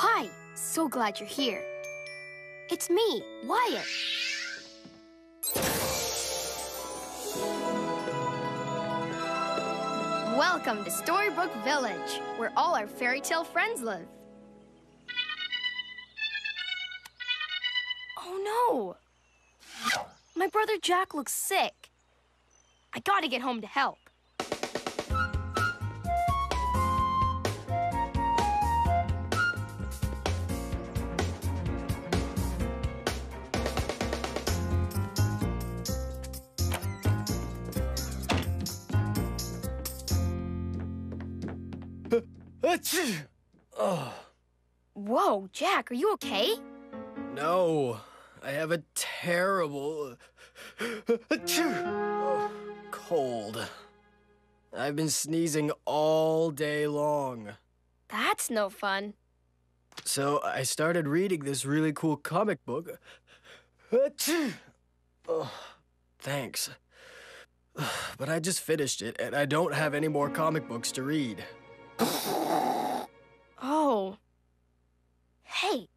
Hi, so glad you're here. It's me, Whyatt. Welcome to Storybook Village, where all our fairy tale friends live. Oh no! My brother Jack looks sick. I gotta get home to help. Oh, Whoa, Jack, are you okay? no. I have a terrible! Oh, cold. I've been sneezing all day long. That's no fun. So I started reading this really cool comic book. Oh, thanks. But I just finished it, and I don't have any more comic books to read. Oh. Hey,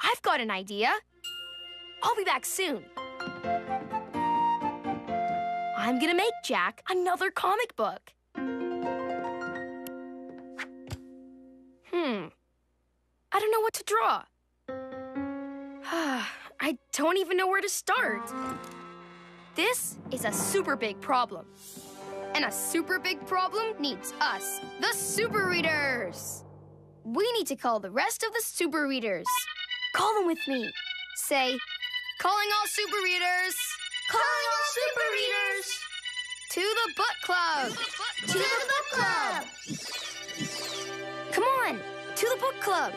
I've got an idea. I'll be back soon. I'm gonna make Jack another comic book. Hmm. I don't know what to draw. I don't even know where to start. This is a super big problem. And a super big problem needs us, the Super Readers. We need to call the rest of the Super Readers. Call them with me. Say, calling all Super Readers. Calling all Super Readers. To the book club. To the book club. Come on, to the book club.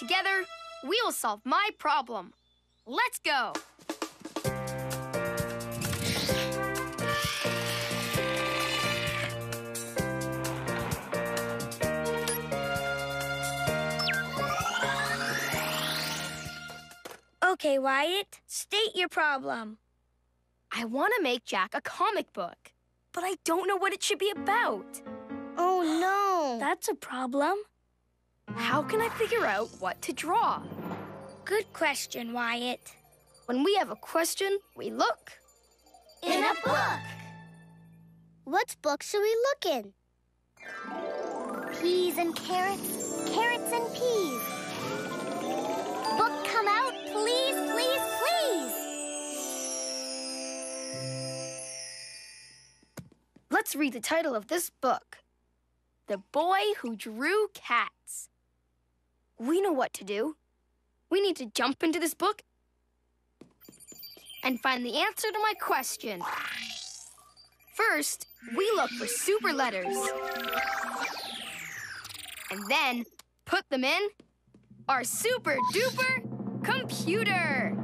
Together, we'll solve my problem. Let's go. Okay, Whyatt, state your problem. I want to make Jack a comic book, but I don't know what it should be about. Oh no. That's a problem. How can I figure out what to draw? Good question, Whyatt. When we have a question, we look. In a book. What book should we look in? Peas and carrots, carrots and peas. Book come out, please, please, please. Let's read the title of this book The Boy Who Drew Cats. We know what to do. We need to jump into this book and find the answer to my question. First, we look for super letters. And then put them in our super duper computer.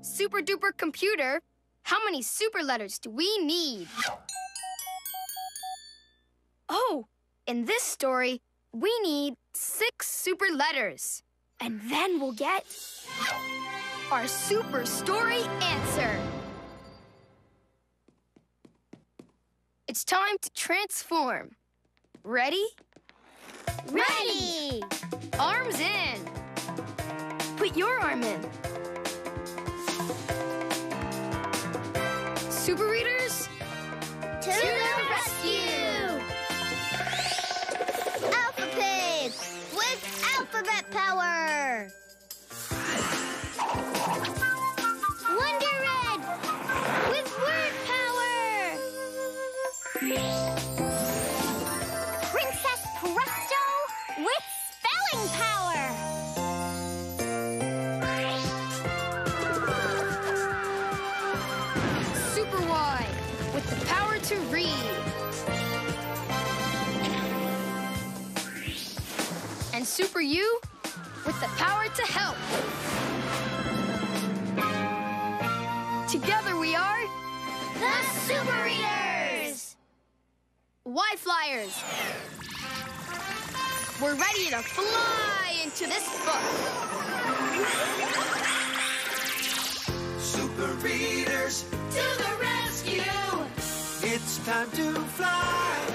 Super duper computer, how many super letters do we need? Oh, in this story, we need six super letters. And then we'll get our super story answer. It's time to transform. Ready? Ready! Arms in. Put your arm in. to read. And Super U with the power to help. Together we are the Super Readers! Why Flyers! We're ready to fly into this book. time to fly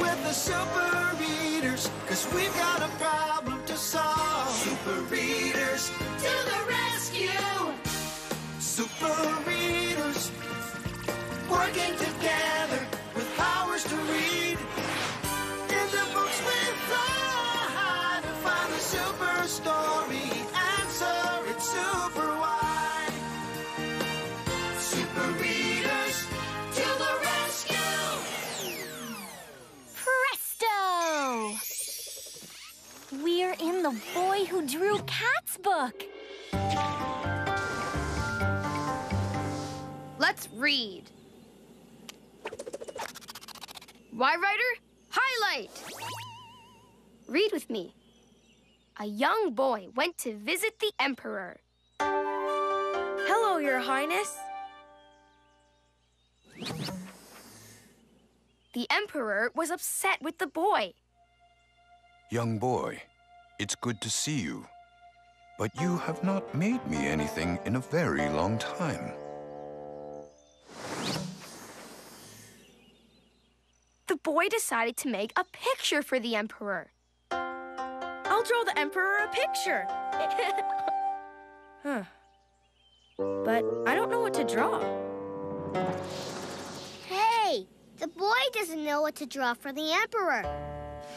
with the Super Readers, cause we've got a problem to solve. Super Readers, To the rescue! Super Readers, working together We're the Boy Who Drew Cats book. Let's read. Why Writer, highlight. Read with me. A young boy went to visit the emperor. Hello, Your Highness. The emperor was upset with the boy. Young boy, it's good to see you. But you have not made me anything in a very long time. The boy decided to make a picture for the emperor. I'll draw the Emperor a picture. huh. But I don't know what to draw. Hey, the boy doesn't know what to draw for the Emperor.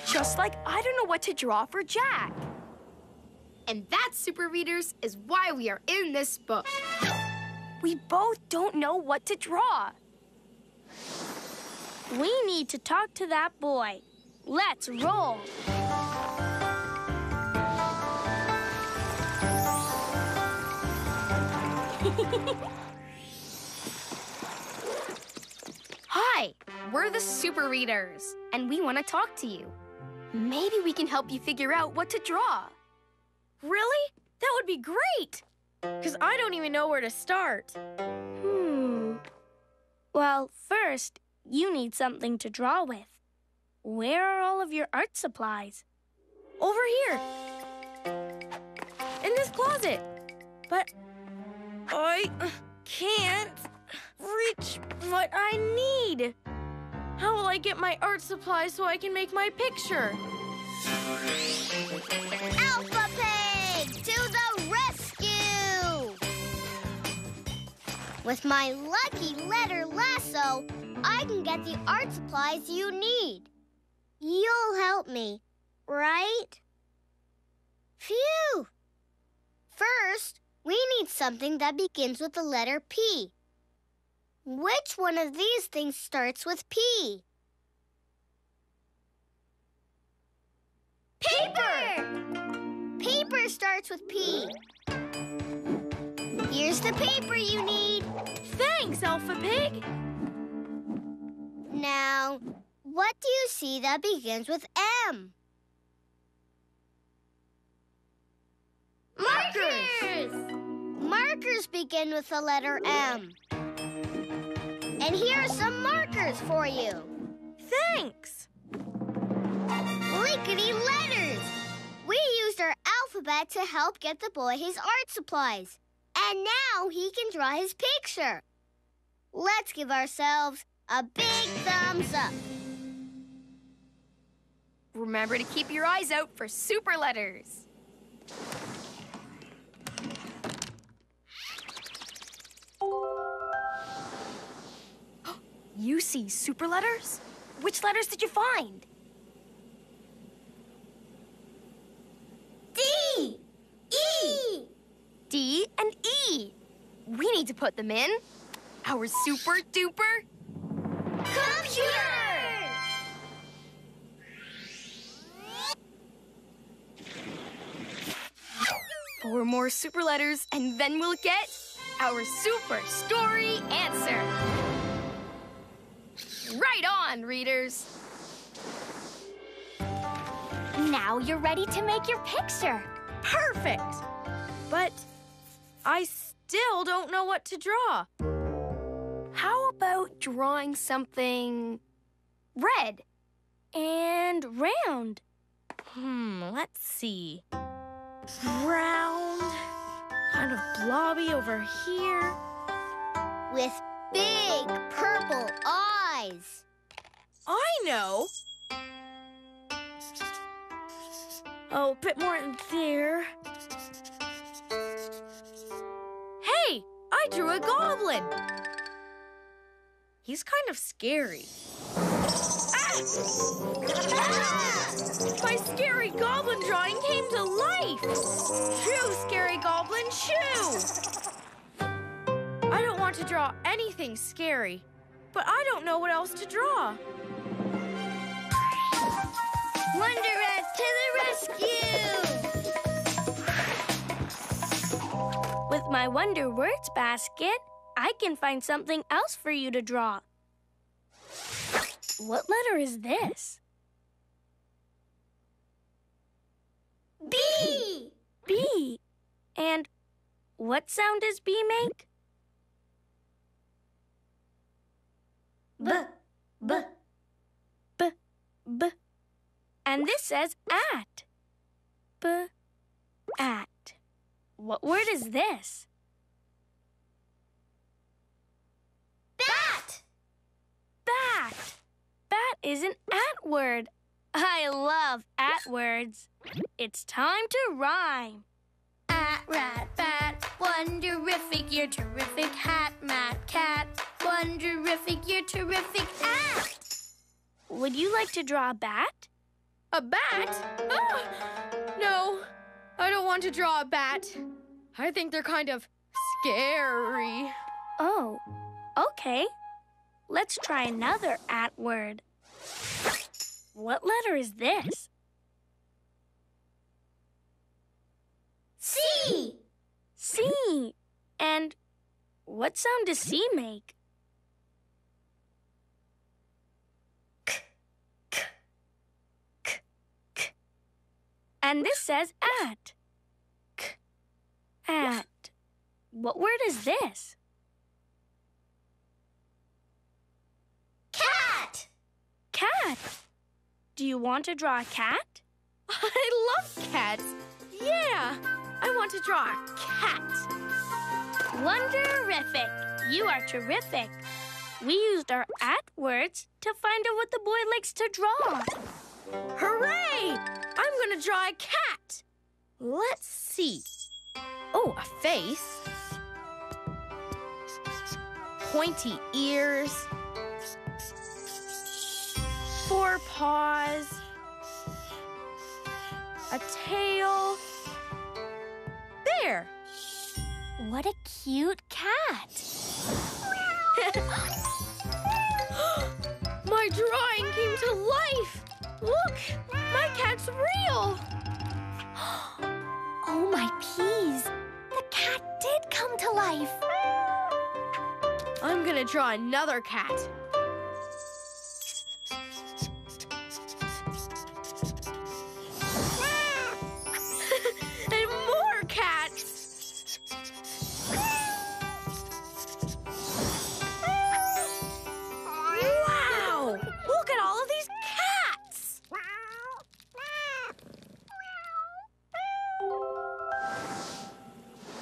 Just like I don't know what to draw for Jack. And that, Super Readers, is why we are in this book. We both don't know what to draw. We need to talk to that boy. Let's roll. Hi, we're the Super Readers, and we want to talk to you. Maybe we can help you figure out what to draw. Really? That would be great. Because I don't even know where to start. Hmm. Well, first, you need something to draw with. Where are all of your art supplies? Over here. In this closet. But I can't reach what I need. How will I get my art supplies so I can make my picture? Alpha Pig to the rescue! With my lucky letter lasso, I can get the art supplies you need. You'll help me, right? Phew! First, we need something that begins with the letter P. Which one of these things starts with P? Paper! Paper starts with P. Here's the paper you need. Thanks, Alpha Pig. Now, what do you see that begins with M? Markers! Markers begin with the letter M. And here are some markers for you. Thanks. Lickety letters! We used our alphabet to help get the boy his art supplies. And now he can draw his picture. Let's give ourselves a big thumbs up. Remember to keep your eyes out for super letters. You see super letters? Which letters did you find? D! E! D and E. We need to put them in our super duper Computer! Four more super letters, and then we'll get our super story answer. Right on, readers. Now you're ready to make your picture. Perfect! But I still don't know what to draw. How about drawing something red? And round. Hmm, let's see. Round, kind of blobby over here. With big purple eyes. I know. Oh, a bit more in there. Hey, I drew a goblin. He's kind of scary. Ah! My scary goblin drawing came to life. Shoo, scary goblin, shoo! I don't want to draw anything scary, but I don't know what else to draw. Wonder Red to the rescue! With my Wonder Words basket, I can find something else for you to draw. What letter is this? B! B. And what sound does B make? B. B. B. B. And this says at. B. At. What word is this? Bat! Bat. Bat is an at word. I love at words. It's time to rhyme. At rat bat, wonderific, you're terrific. Hat mat cat, wonderific, you're terrific. At! Would you like to draw a bat? A bat? Ah! No, I don't want to draw a bat. I think they're kind of scary. Oh, okay. Let's try another at word. What letter is this? C! C. And what sound does C make? K, k, k, k. And this says at. K, at. What word is this? Cat! Cat. Do you want to draw a cat? I love cats. Yeah, I want to draw a cat. Wonderific! You are terrific. We used our at words to find out what the boy likes to draw. Hooray! I'm gonna draw a cat. Let's see. Oh, a face. Pointy ears. Four paws. A tail. There. What a cute cat! My drawing came to life. Look, my cat's real. Oh, my peas! The cat did come to life! I'm gonna draw another cat.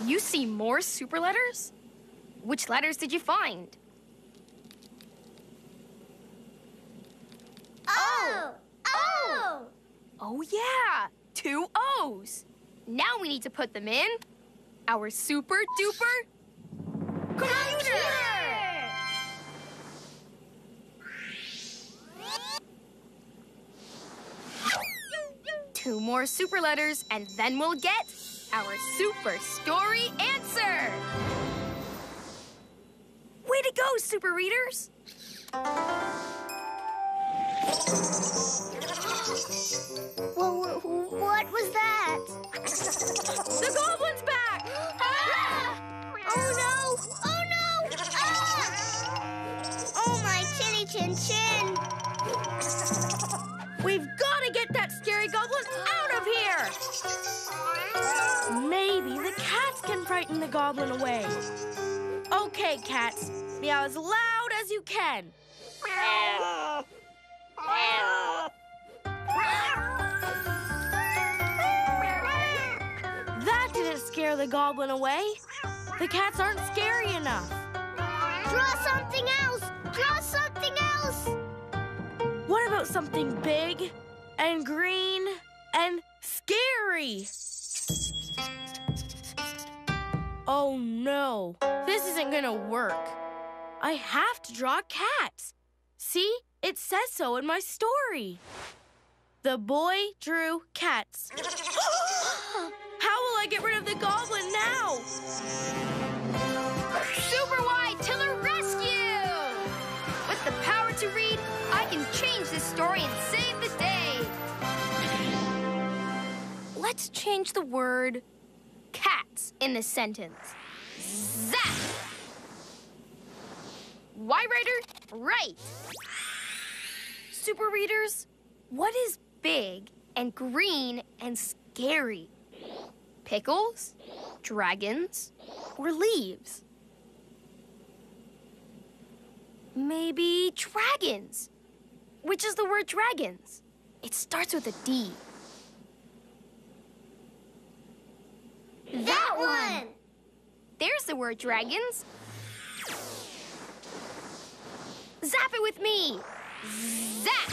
You see more super letters? Which letters did you find? Oh! Oh! Oh, yeah, two O's. Now we need to put them in our super duper computer. Two more super letters, and then we'll get our super story answer. Way to go, super readers! Well, frighten the goblin away. Okay, cats, meow as loud as you can. That didn't scare the goblin away. The cats aren't scary enough. Draw something else! Draw something else! What about something big and green and scary? Oh no, this isn't gonna work. I have to draw cats. See, it says so in my story. The boy drew cats. How will I get rid of the goblin now? Super Wide Tiller Rescue! With the power to read, I can change this story and save the day. Let's change the word cats in this sentence. Zap! Why, writer? Right. Super readers, what is big and green and scary? Pickles, dragons, or leaves? Maybe dragons. Which is the word dragons? It starts with a D. That one! There's the word dragons. Zap it with me. Zap!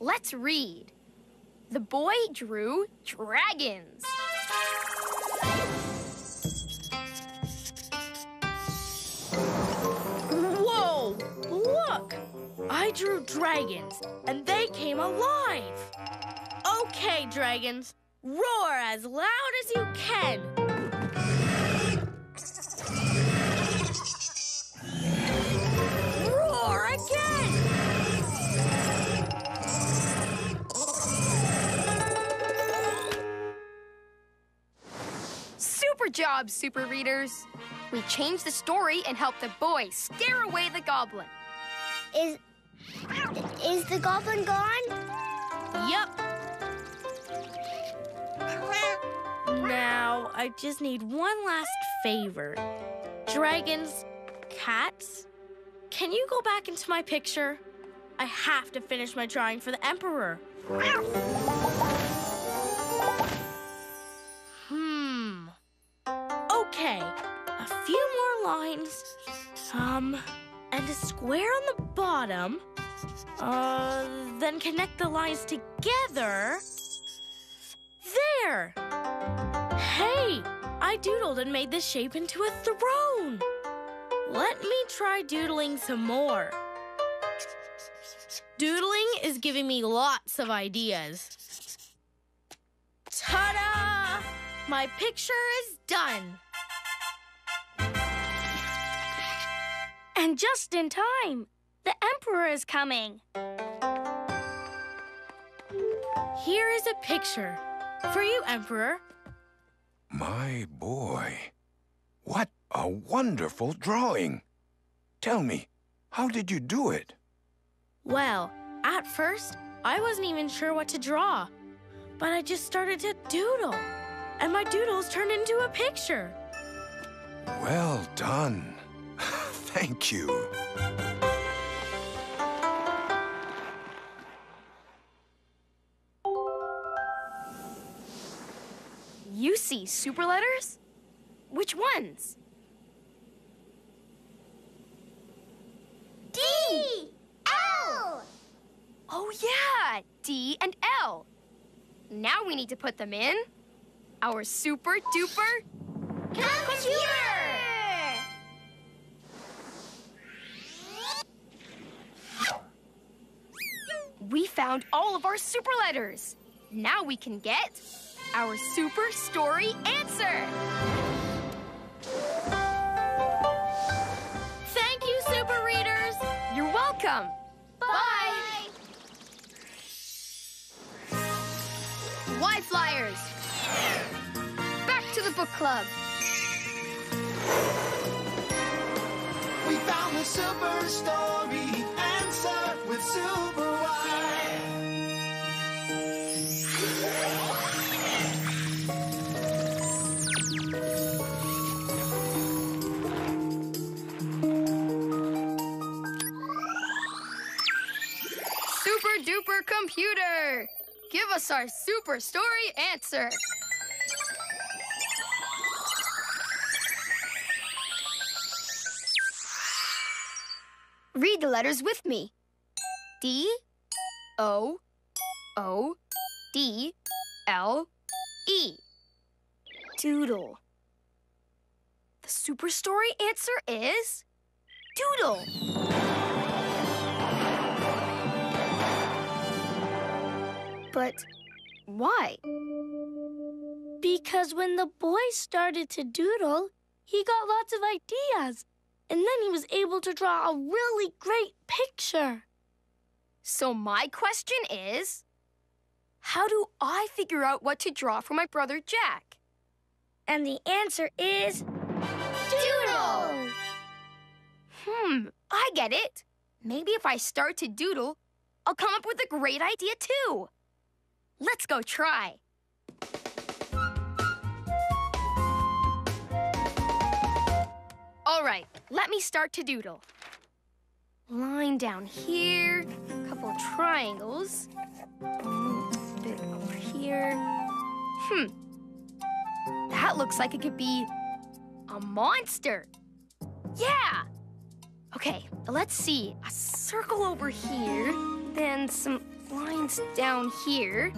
Let's read. The boy drew dragons. Whoa! Look! I drew dragons, and they came alive. Okay, dragons, roar as loud as you can. Roar again! Super job, super readers. We changed the story and helped the boy scare away the goblin. Is. Is the goblin gone? Yup. Now, I just need one last favor. Dragons, cats, can you go back into my picture? I have to finish my drawing for the Emperor. Hmm. Okay, a few more lines. Um, and a square on the bottom. Uh, then connect the lines together. There! I doodled and made this shape into a throne. Let me try doodling some more. Doodling is giving me lots of ideas. Ta-da! My picture is done. And just in time. The Emperor is coming. Here is a picture. For you, Emperor. My boy, what a wonderful drawing. Tell me, how did you do it? Well, at first, I wasn't even sure what to draw. But I just started to doodle. And my doodles turned into a picture. Well done. Thank you. See super letters? Which ones? D! L! Oh, yeah, D and L. Now we need to put them in our super duper Computer! We found all of our super letters. Now we can get our super story answer. Thank you, super readers. You're welcome. Bye. Why Flyers? Back to the book club. We found the super story answer with Super us our super story answer. Read the letters with me. D O O D L E. Doodle. The super story answer is doodle. But why? Because when the boy started to doodle, he got lots of ideas. And then he was able to draw a really great picture. So my question is, how do I figure out what to draw for my brother Jack? And the answer is Doodle! Hmm, I get it. Maybe if I start to doodle, I'll come up with a great idea too. Let's go try. All right, let me start to doodle. Line down here, a couple triangles. A bit over here. Hmm. That looks like it could be a monster. Yeah! Okay, let's see. A circle over here, then some lines down here.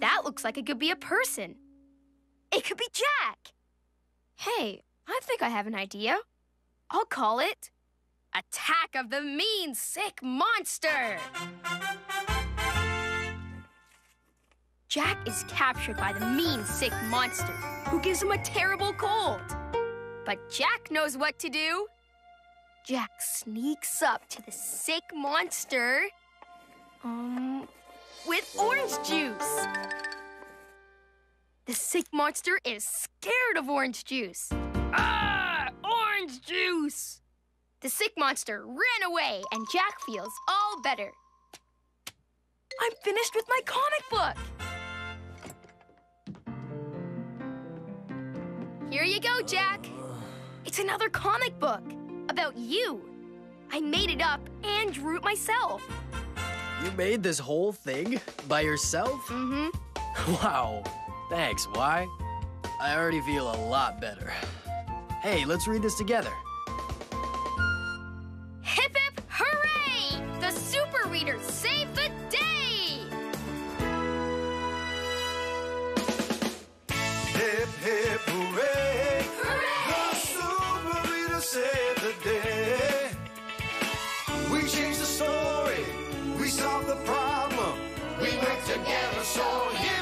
That looks like it could be a person. It could be Jack. Hey, I think I have an idea. I'll call it Attack of the Mean Sick Monster. Jack is captured by the mean sick monster who gives him a terrible cold. But Jack knows what to do. Jack sneaks up to the sick monster um with orange juice. The sick monster is scared of orange juice. Ah, orange juice! The sick monster ran away and Jack feels all better. I'm finished with my comic book. Here you go, Jack. It's another comic book about you. I made it up and drew it myself. You made this whole thing by yourself? Mm-hmm. Wow. Thanks, why? I already feel a lot better. Hey, let's read this together. together so here.